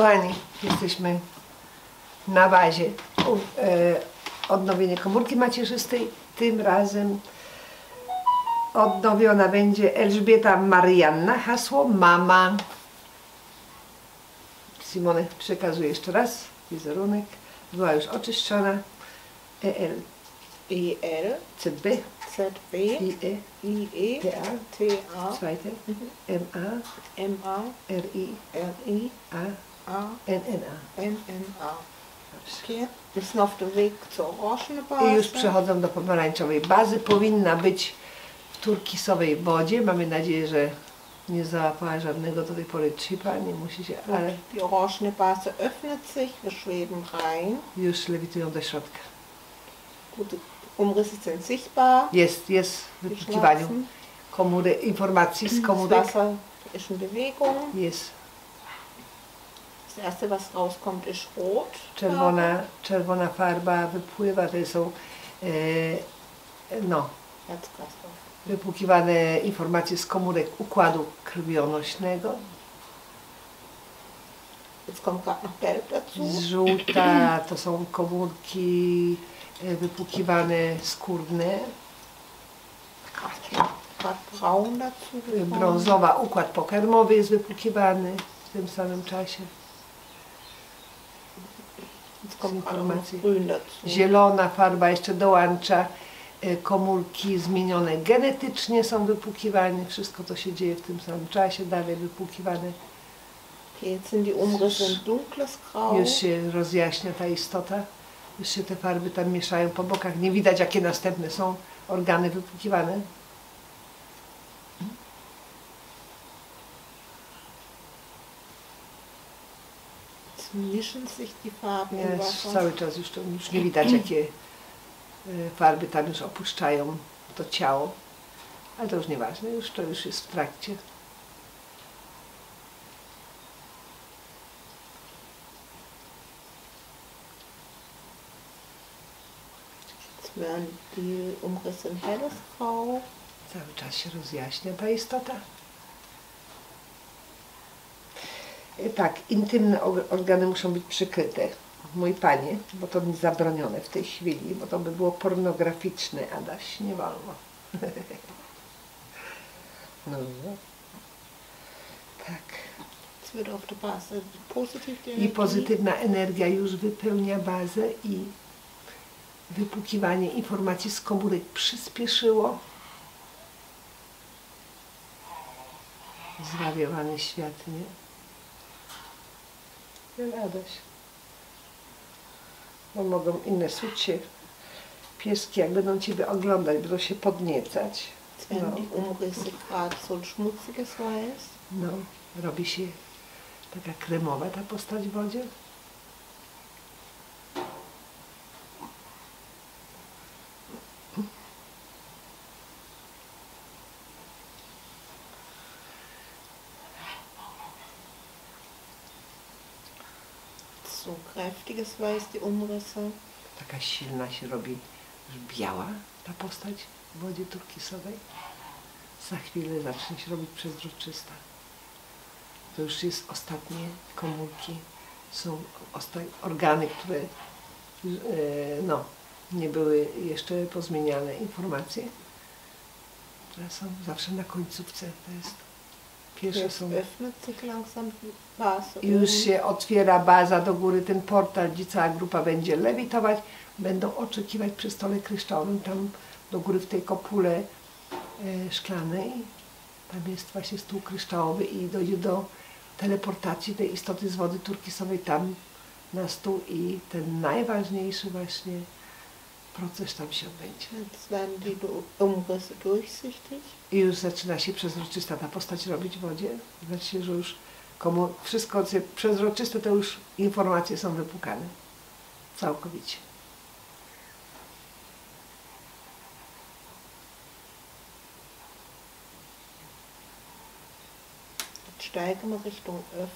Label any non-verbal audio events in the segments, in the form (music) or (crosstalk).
kochani, jesteśmy na bazie. E, odnowienie komórki macierzystej. Tym razem odnowiona będzie Elżbieta Marianna. Hasło mama. Simone przekazuje jeszcze raz wizerunek. Była już oczyszczona. EL, EL, CB, ZB, IE, IE, TA, TA, zweite, MA, MA, RI, RI, A, NNA. NNA. Dem Weg zur Orangenbasis. I już przechodzą do pomarańczowej bazy. Powinna być w turkisowej wodzie. Mamy nadzieję, że nie załapała żadnego do tej pory chipa, nie musi się, ale Die orangene Base öffnet sich, wir schweben rein. już lewitują do środka. Gute Umrisse sind sichtbar. Jest, jest w schwarzen. komórek, informacji z komórek. Wasser ist in Bewegung. Jest Das erste, was rauskommt, ist rot. czerwona, czerwona farba wypływa, to są e, no, wypłukiwane informacje z komórek układu krwionośnego. Jetzt kommt gerade noch gelb dazu. Żółta (clears throat) to są komórki e, wypłukiwane skórne. Brązowa układ pokarmowy jest wypłukiwany w tym samym czasie. Jetzt kommt gerade noch Informacji. Zielona farba jeszcze dołącza e, komórki zmienione genetycznie są wypłukiwane. Wszystko to się dzieje w tym samym czasie, dalej wypłukiwane. Okay, jetzt sind die Umrisse in dunkles Grau. Już się rozjaśnia ta istota. Już się te farby tam mieszają po bokach. Nie widać jakie następne są organy wypłukiwane. Mischen sich die Farben Jest cały czas już, to, już nie widać jakie e, farby tam już opuszczają to ciało. Ale to już nieważne, już to już jest w trakcie. Werden die Umrisse Grau. Cały czas się rozjaśnia ta istota. E, Tak, intymne or- organy muszą być przykryte. Mój panie, bo to mi zabronione w tej chwili, bo to by było pornograficzne, Adaś, nie wolno. (laughs) No, tak. Positiv die I pozytywna energia już wypełnia bazę i wypłukiwanie informacji z komórek przyspieszyło. Zwawiowany świat, nie? Nie radość. Bo mogą inne sucie, pieski, jak będą Ciebie oglądać, będą się podniecać. No. Umrisse schmutziges Weiß. No, robi się taka kremowa ta postać w wodzie. Kräftiges Weiß, die Umrisse. Taka silna się robi, biała ta postać w wodzie turkisowej. Za chwilę zacznie się robić przezroczysta. To już jest ostatnie komórki, są organy, które e, no, nie były jeszcze pozmieniane informacje, które są zawsze na końcówce. To jest pierwsze Jetzt są już się otwiera baza do góry, ten portal, gdzie cała grupa będzie lewitować. Będą oczekiwać przy stole kryształowym, tam do góry w tej kopule e, szklanej. Tam jest właśnie stół kryształowy i dojdzie do teleportacji tej istoty z wody turkisowej tam na stół i ten najważniejszy właśnie proces tam się odbędzie. Jetzt werden die Du- Umrisse durchsichtig. I już zaczyna się przezroczysta ta postać robić w wodzie. Znaczy, że już komu wszystko co przezroczyste, to już informacje są wypukane. Całkowicie.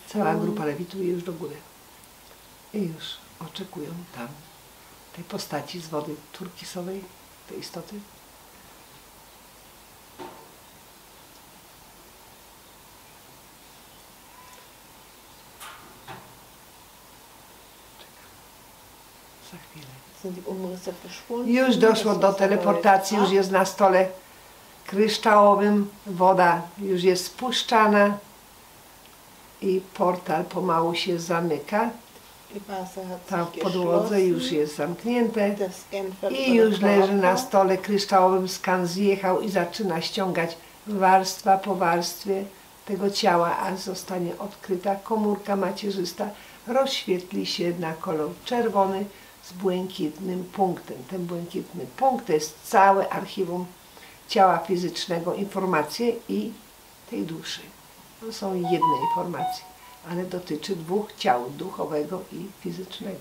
Cała grupa lewituje już do góry. I już oczekują tam tej postaci z wody turkisowej, tej istoty? Za chwilę. Już doszło do teleportacji, już jest na stole kryształowym, woda już jest spuszczana i portal pomału się zamyka. Tam w podłodze już jest zamknięte. I już leży na stole kryształowym, skan zjechał i zaczyna ściągać warstwa po warstwie tego ciała, a zostanie odkryta komórka macierzysta, rozświetli się na kolor czerwony z błękitnym punktem. Ten błękitny punkt to jest całe archiwum ciała fizycznego, informacje i tej duszy. To są jedne informacje, ale dotyczy dwóch ciał, duchowego i fizycznego.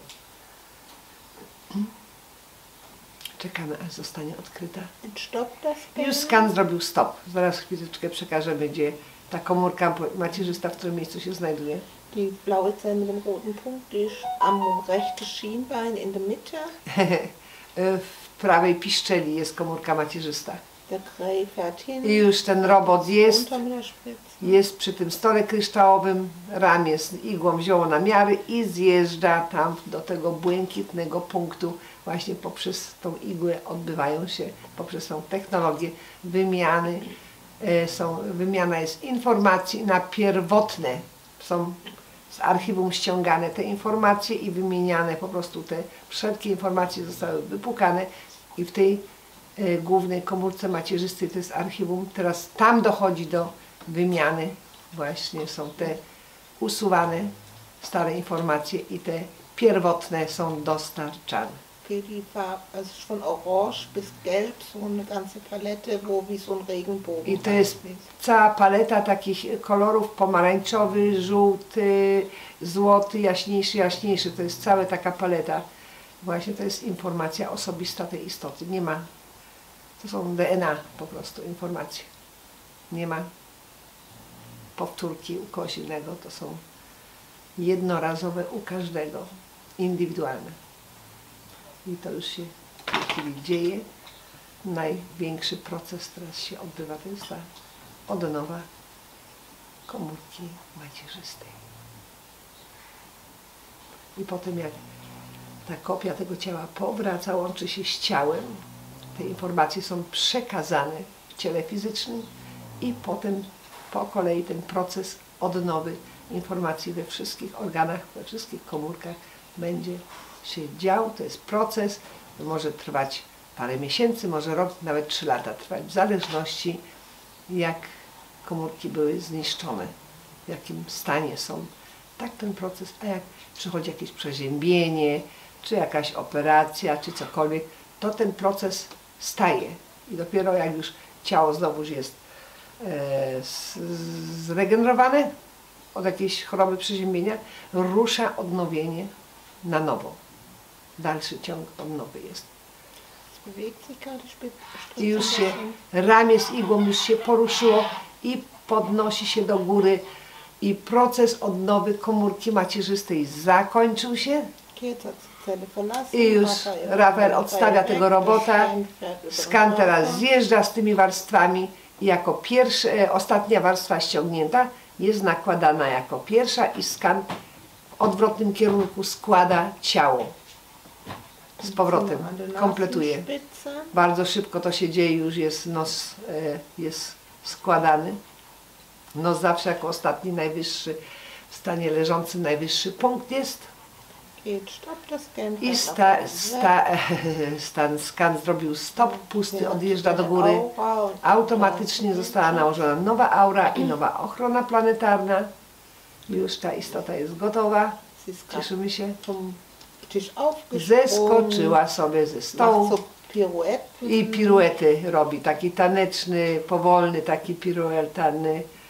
Czekamy, aż zostanie odkryta. Już skan zrobił stop. Zaraz chwileczkę przekażemy, gdzie ta komórka macierzysta, w którym miejscu się znajduje. Die blaue Zelle mit dem roten Punkt, die ist am rechten Schienbein in der Mitte. (laughs) w prawej piszczeli jest komórka macierzysta. I już ten robot jest, jest przy tym stole kryształowym, ramię z igłą wzięło na miary i zjeżdża tam do tego błękitnego punktu. Właśnie poprzez tą igłę odbywają się, poprzez tą technologię wymiany. e, Są, wymiana jest informacji na pierwotne. Są z archiwum ściągane te informacje i wymieniane po prostu te wszelkie informacje zostały wypukane i w tej głównej komórce macierzystej to jest archiwum. Teraz tam dochodzi do wymiany. Właśnie są te usuwane stare informacje i te pierwotne są dostarczane. Die Farbe, also von orange bis gelb, so eine ganze Palette, wo wie so ein Regenbogen. I to jest cała paleta takich kolorów pomarańczowy, żółty, złoty, jaśniejszy, jaśniejszy. To jest cała taka paleta. Właśnie to jest informacja osobista tej istoty. Nie ma, to są DNA po prostu informacje. Nie ma powtórki u kogoś innego. To są jednorazowe u każdego, indywidualne. I to już się w tej chwili dzieje. Największy proces teraz się odbywa, to jest ta odnowa komórki macierzystej. I potem jak ta kopia tego ciała powraca, łączy się z ciałem, te informacje są przekazane w ciele fizycznym i potem po kolei ten proces odnowy informacji we wszystkich organach, we wszystkich komórkach będzie się dział. To jest proces, może trwać parę miesięcy, może rok, nawet trzy lata trwać, w zależności jak komórki były zniszczone, w jakim stanie są. Tak ten proces, a jak przychodzi jakieś przeziębienie, czy jakaś operacja, czy cokolwiek, to ten proces staje. I dopiero jak już ciało znowuż jest e, zregenerowane od jakiejś choroby przeziębienia, rusza odnowienie na nowo. Dalszy ciąg odnowy jest. I już się ramię z igłą już się poruszyło i podnosi się do góry i proces odnowy komórki macierzystej zakończył się I już Rafael- odstawia tego robota. Skan teraz zjeżdża z tymi warstwami i jako pierwsza, e, ostatnia warstwa ściągnięta jest nakładana jako pierwsza i skan w odwrotnym kierunku składa ciało. Z powrotem kompletuje. Bardzo szybko to się dzieje, już jest nos e, jest składany. Nos zawsze jako ostatni, najwyższy, w stanie leżącym najwyższy punkt jest. I sta, sta, (laughs) stan skan zrobił stop, pusty odjeżdża do góry. Automatycznie została nałożona nowa aura i nowa ochrona planetarna. Już ta istota jest gotowa. Cieszymy się. Zeskoczyła sobie ze stołu. I piruety robi, taki taneczny, powolny, taki piruetalny e,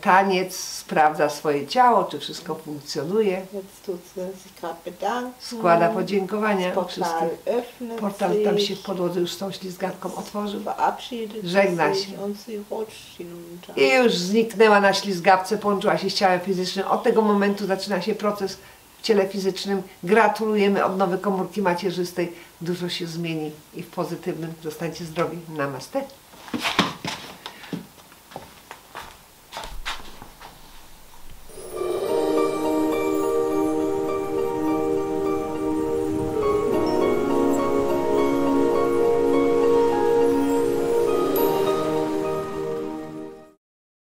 taniec, sprawdza swoje ciało, czy wszystko funkcjonuje, składa podziękowania wszystkim. Portal tam się w podłodze już z tą ślizgatką otworzył Żegna się. i już zniknęła na ślizgawce, połączyła się z ciałem fizycznym. Od tego momentu zaczyna się proces w ciele fizycznym. Gratulujemy odnowy komórki macierzystej. Dużo się zmieni i w pozytywnym. Zostańcie zdrowi. Namaste.